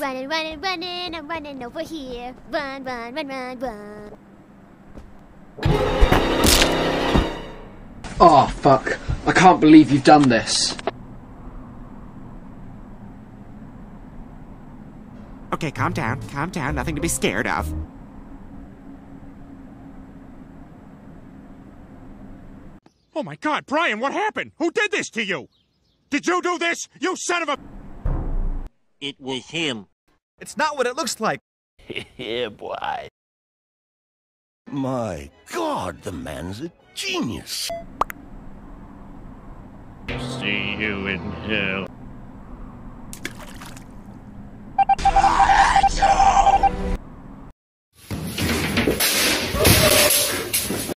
Running, running, running, I'm running over here. Run, run, run, run, run. Oh, fuck. I can't believe you've done this. Okay, calm down, calm down. Nothing to be scared of. Oh my god, Brian, what happened? Who did this to you? Did you do this? You son of a. It was him. It's not what it looks like. yeah, boy. My god, the man's a genius. See you in hell.